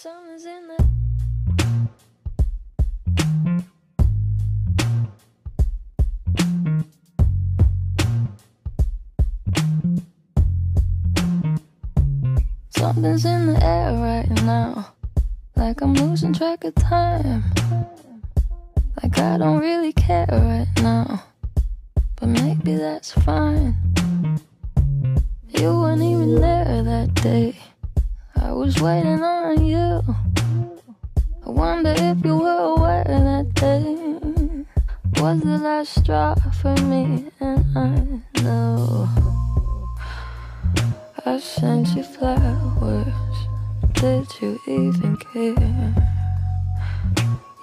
Something's in the Something's in the air right now. Like I'm losing track of time. Like I don't really care right now. But maybe that's fine. You weren't even there that day. Was waiting on you. I wonder if you were aware that day was the last straw for me, and I know I sent you flowers. Did you even care?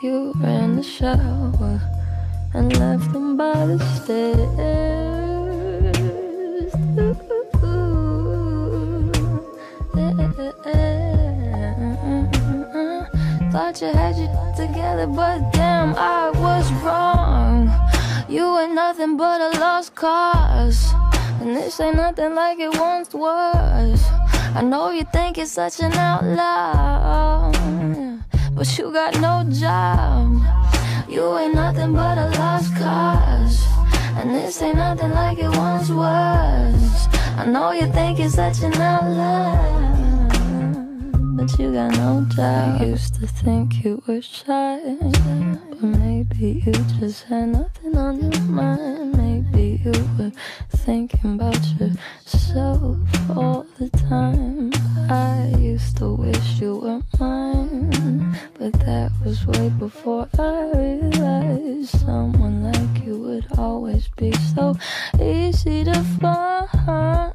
You ran the shower and left them by the stairs. Thought you had you together, but damn, I was wrong. You ain't nothing but a lost cause. And this ain't nothing like it once was. I know you think you're such an outlaw, but you got no job. You ain't nothing but a lost cause. And this ain't nothing like it once was. I know you think you're such an outlaw, but you got no doubt. I used to think you were shy, but maybe you just had nothing on your mind. Maybe you were thinking about yourself all the time. I used to wish you were mine, but that was way before I realized someone like you would always be so easy to find.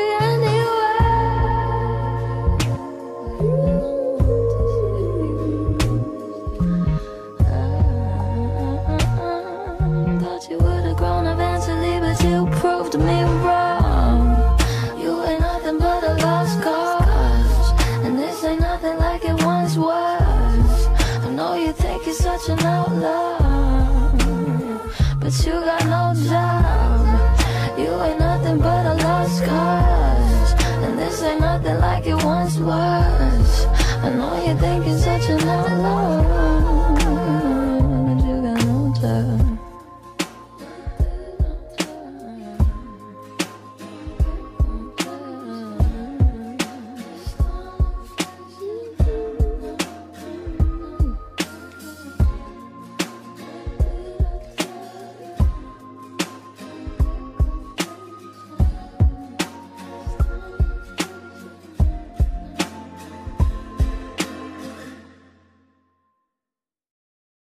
you proved me wrong. You ain't nothing but a lost cause, and this ain't nothing like it once was. I know you think you're such an outlaw, but you got no job. You ain't nothing but a lost cause, and this ain't nothing like it once was. I know you think you're such an outlaw.